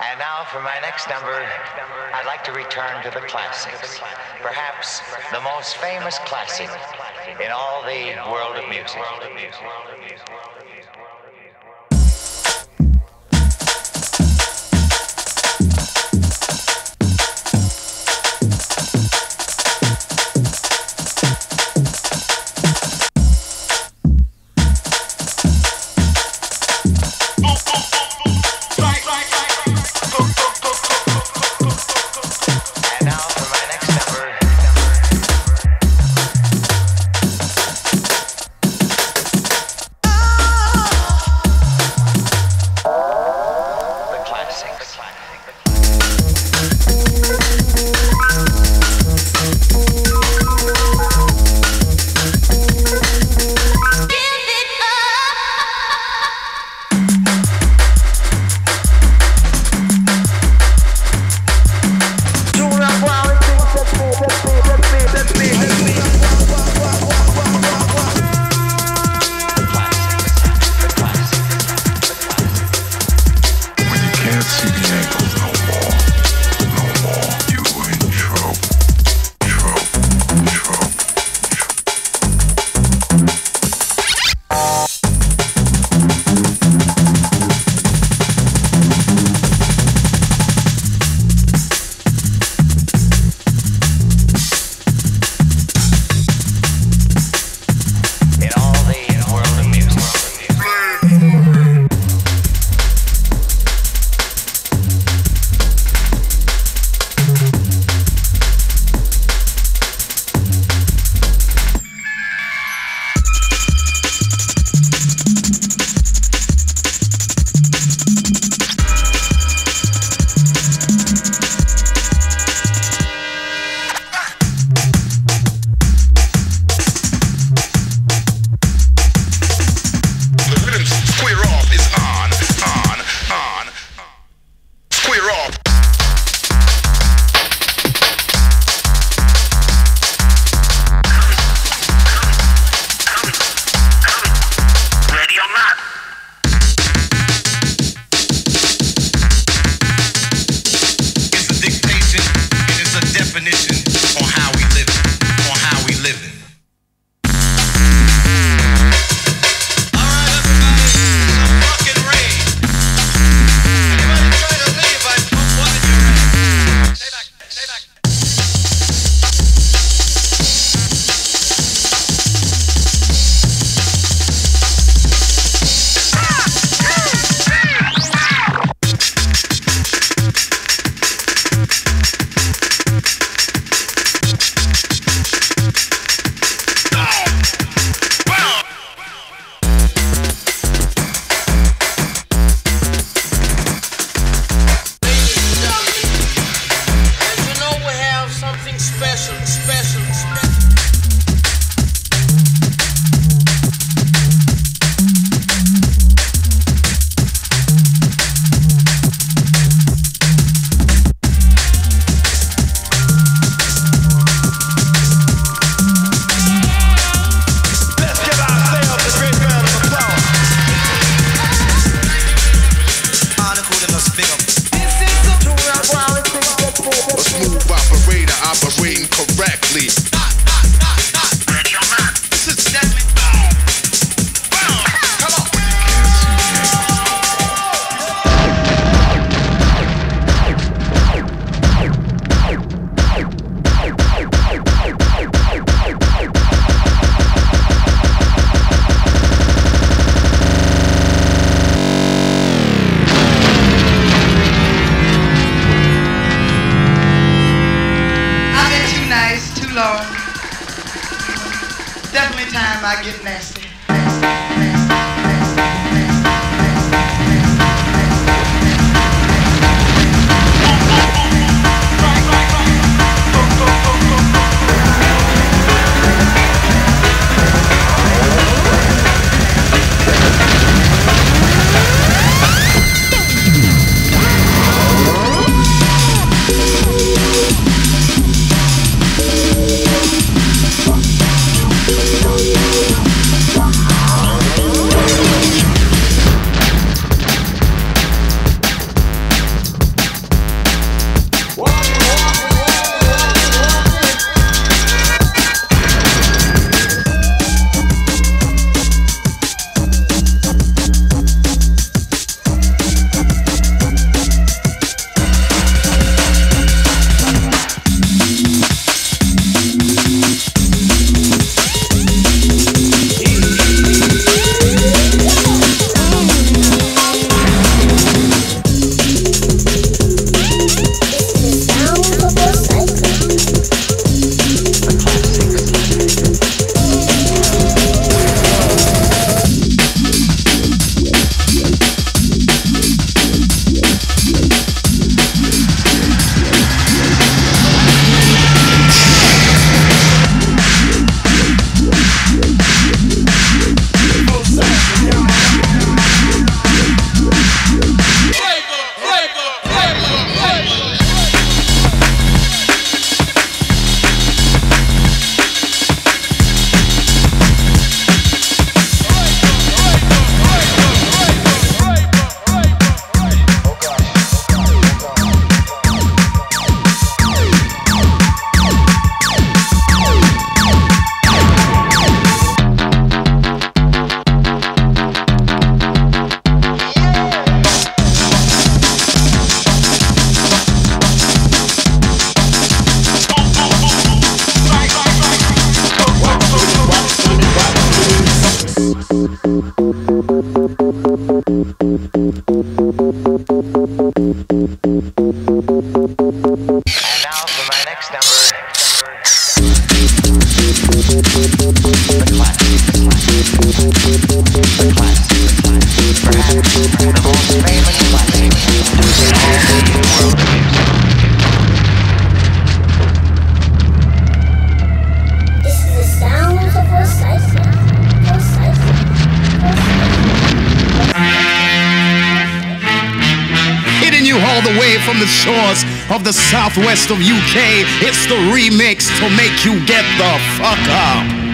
And now for my next number, I'd like to return to the classics. Perhaps the most famous classic in all the world of music. operator operating correctly. definitely time I get nasty. from the shores of the southwest of UK. It's the remix to make you get the fuck up.